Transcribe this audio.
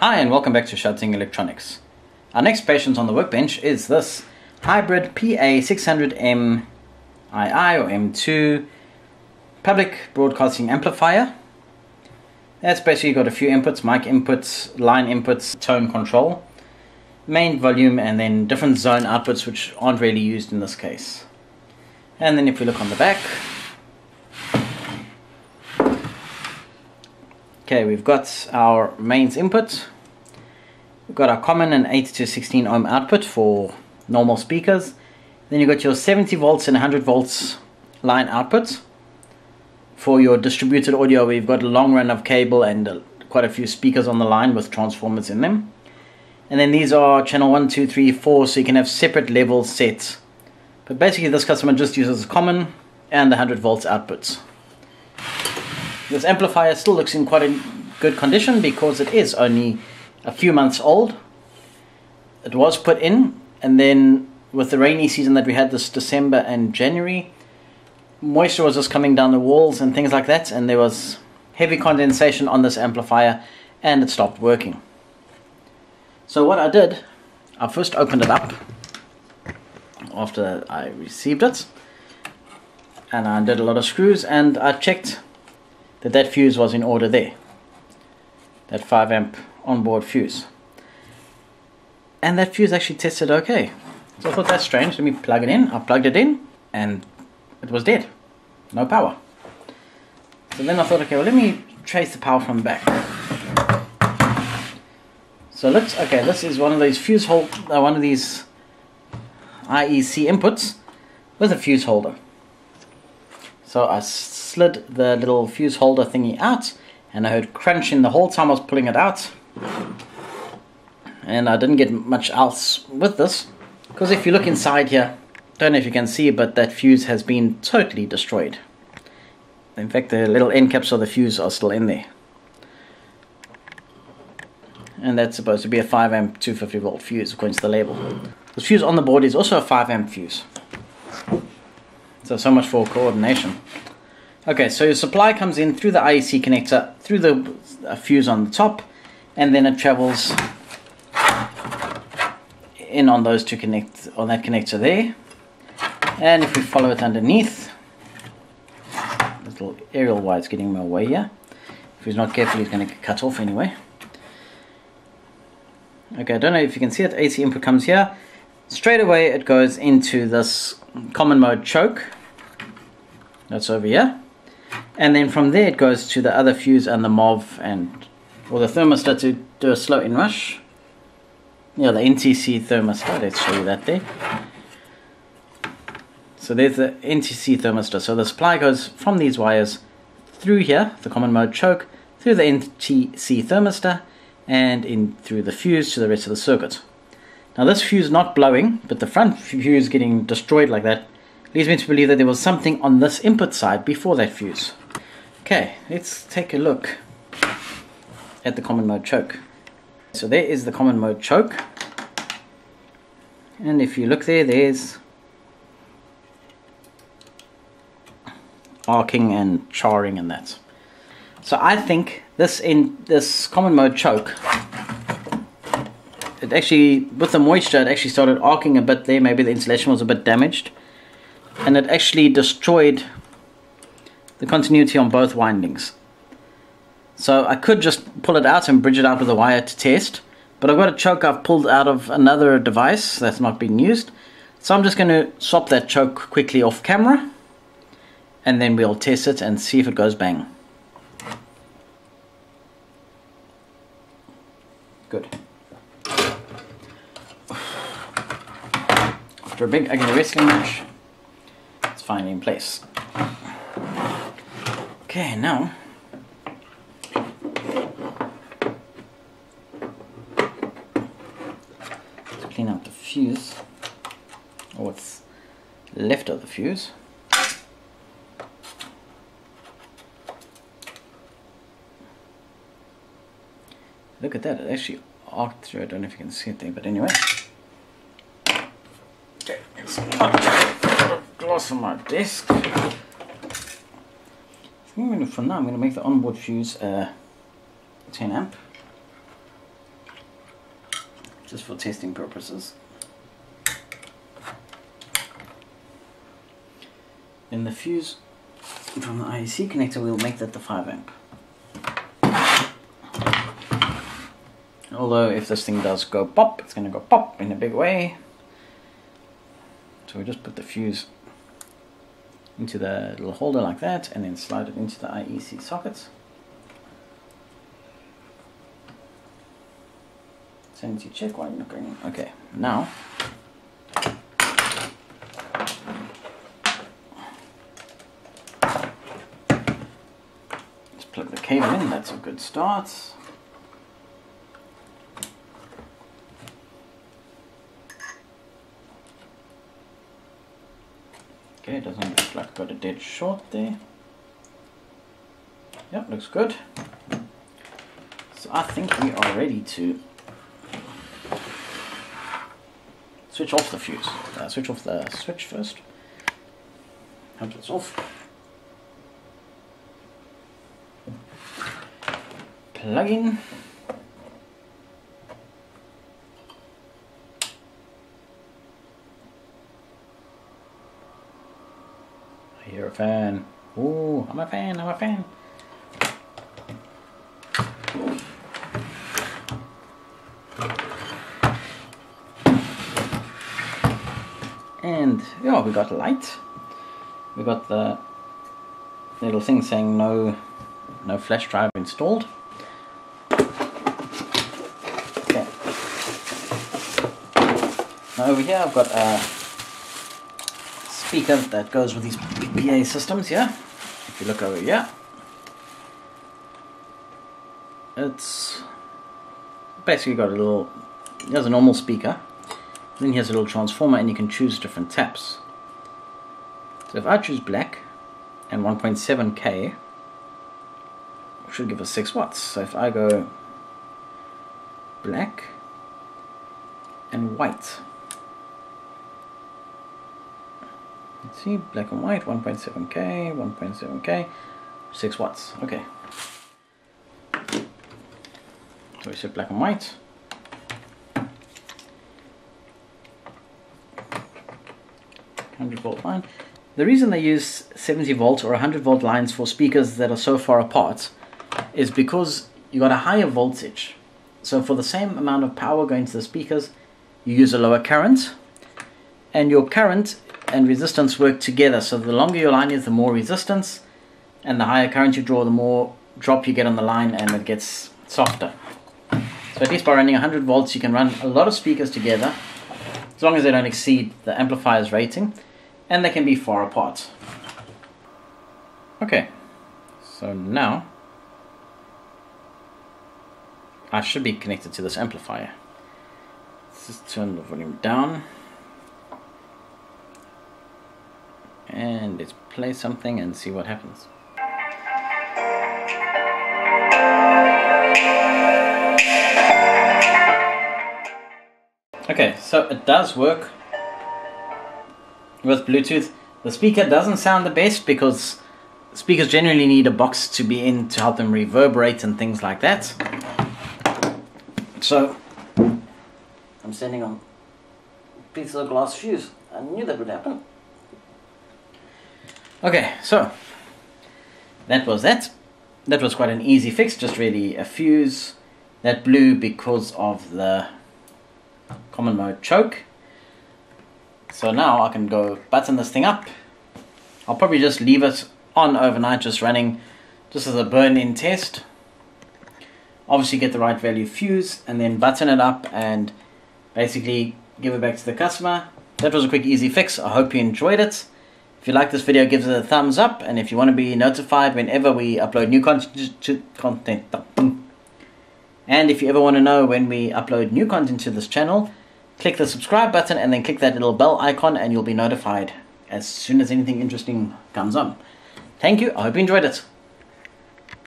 Hi and welcome back to Shouting Electronics. Our next patient on the workbench is this hybrid PA600M II or M2 public broadcasting amplifier. That's basically got a few inputs, mic inputs, line inputs, tone control, main volume and then different zone outputs which aren't really used in this case. And then if we look on the back, Okay, we've got our mains input. We've got our common and 8 to 16 ohm output for normal speakers. Then you've got your 70 volts and 100 volts line output. For your distributed audio, we've got a long run of cable and quite a few speakers on the line with transformers in them. And then these are channel 1, 2, 3, 4, so you can have separate level sets. But basically this customer just uses common and the 100 volts outputs. This amplifier still looks in quite a good condition because it is only a few months old. It was put in and then with the rainy season that we had this December and January, moisture was just coming down the walls and things like that and there was heavy condensation on this amplifier and it stopped working. So what I did, I first opened it up after I received it and I undid a lot of screws and I checked that that fuse was in order there. That 5 amp onboard fuse. And that fuse actually tested okay. So I thought that's strange. Let me plug it in. I plugged it in and it was dead. No power. So then I thought, okay, well let me trace the power from the back. So let's, okay, this is one of these fuse hold, uh, one of these IEC inputs with a fuse holder. So I slid the little fuse holder thingy out and I heard crunching the whole time I was pulling it out. And I didn't get much else with this because if you look inside here, don't know if you can see but that fuse has been totally destroyed. In fact the little end caps of the fuse are still in there. And that's supposed to be a 5 amp 250 volt fuse according to the label. The fuse on the board is also a 5 amp fuse. So, so much for coordination. Okay, so your supply comes in through the IEC connector, through the fuse on the top, and then it travels in on those two connect on that connector there. And if we follow it underneath, little aerial wire's getting in my way here. If he's not careful, he's going to get cut off anyway. Okay, I don't know if you can see it. AC input comes here. Straight away, it goes into this common mode choke that's over here. And then from there it goes to the other fuse and the MOV and or the thermostat to do a slow inrush. Yeah, the NTC thermostat let's show you that there. So there's the NTC thermistor. So the supply goes from these wires through here, the common mode choke, through the NTC thermistor, and in through the fuse to the rest of the circuit. Now this fuse not blowing, but the front fuse getting destroyed like that leads me to believe that there was something on this input side before that fuse. Okay, let's take a look at the common mode choke. So there is the common mode choke. And if you look there, there's arcing and charring and that. So I think this in this common mode choke, it actually, with the moisture, it actually started arcing a bit there. Maybe the insulation was a bit damaged and it actually destroyed the continuity on both windings. So I could just pull it out and bridge it out with a wire to test, but I've got a choke I've pulled out of another device that's not being used. So I'm just going to swap that choke quickly off camera, and then we'll test it and see if it goes bang. Good. After a big ugly wrestling match, it's finally in place. Okay, now let's clean out the fuse, or what's left of the fuse. Look at that, it actually arced through. I don't know if you can see it there, but anyway. Glass on my I'm gonna, for now, I'm going to make the onboard fuse uh, 10 amp. just for testing purposes. Then the fuse from the IEC connector we will make that the 5 amp. Although if this thing does go pop, it's going to go pop in a big way. So we just put the fuse into the little holder like that and then slide it into the IEC sockets. Sanity check while you're looking. Okay, now let's plug the cable in, that's a good start. Okay, doesn't look like got a dead short there. Yep, looks good. So I think we are ready to switch off the fuse. Uh, switch off the switch first. Hope it's off. Plug in. You're a fan. Ooh, I'm a fan, I'm a fan. And yeah, we got light. We got the little thing saying no no flash drive installed. Okay. Now over here I've got a speaker that goes with these PA systems yeah? If you look over here, it's basically got a little, it has a normal speaker, then here's a little transformer and you can choose different taps. So if I choose black and 1.7k, should give us 6 watts. So if I go black and white, See, black and white, 1.7K, 1.7K, 6 watts. Okay. So we said black and white. Hundred volt line. The reason they use 70 volt or 100 volt lines for speakers that are so far apart is because you got a higher voltage. So for the same amount of power going to the speakers, you use a lower current, and your current and resistance work together. So the longer your line is, the more resistance, and the higher current you draw, the more drop you get on the line, and it gets softer. So at least by running 100 volts, you can run a lot of speakers together, as long as they don't exceed the amplifier's rating, and they can be far apart. Okay, so now I should be connected to this amplifier. Let's just turn the volume down. And let's play something and see what happens. Okay, so it does work with Bluetooth. The speaker doesn't sound the best because speakers generally need a box to be in to help them reverberate and things like that. So I'm standing on pieces of glass shoes. I knew that would happen. Okay, so that was that. That was quite an easy fix, just really a fuse that blew because of the common mode choke. So now I can go button this thing up. I'll probably just leave it on overnight, just running just as a burn-in test. Obviously get the right value fuse and then button it up and basically give it back to the customer. That was a quick easy fix. I hope you enjoyed it. If you like this video, give it a thumbs up. And if you want to be notified whenever we upload new content, content and if you ever want to know when we upload new content to this channel, click the subscribe button and then click that little bell icon and you'll be notified as soon as anything interesting comes on. Thank you. I hope you enjoyed it.